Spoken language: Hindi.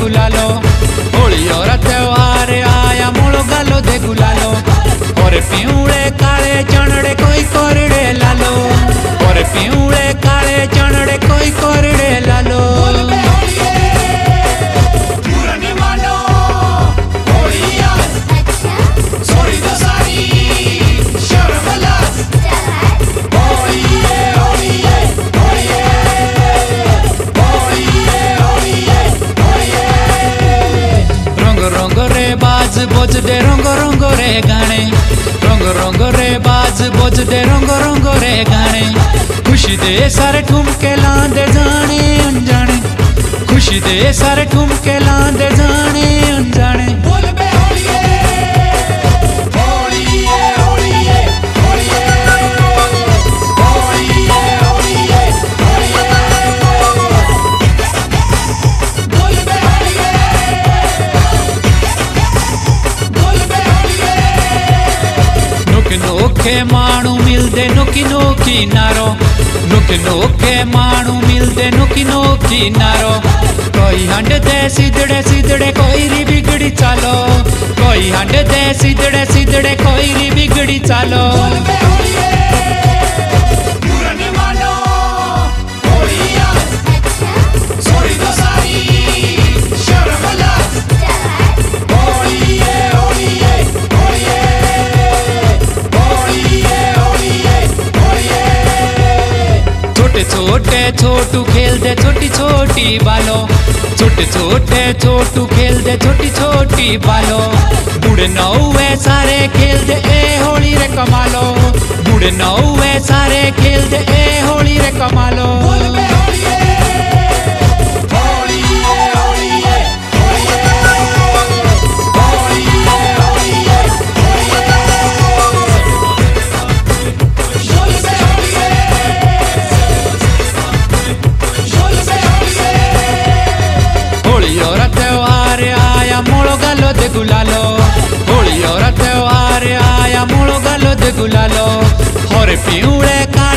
गुलालो होली और त्योहार आया मुड़ो गलो दे बुला और पियो बोझ दे रंग रंग रे गाने रंग रंग रे बाज बोझ दे रंग रंग रे गाने खुशी दे सारे ठुमके लांदे जाने अनजाने खुशी दे सारे ठुमके लांदे जाने अनजाने नोखे माण्हू मिलदे नुकी नोकी नारो. नुक नोखे माण्हू मिलदे नुकी नोकी नारो. कोई हंड दे सिदड़े सिदड़े, कोई री बिगड़ी चालो. कोई हंड दे सिदड़े सिदड़े, कोई री बिगड़ी चालो. छोटे छोटे, छोटू खेल दे छोटी छोटी बालो। छोटे छोटे, छोटू खेल दे छोटी छोटी बालो। बुढ़े नौवे सारे खेल दे, ए होली रे कमालो। बुढ़े नौवे सारे खेल दे, ए होली रे कमालो। आया मोड़ो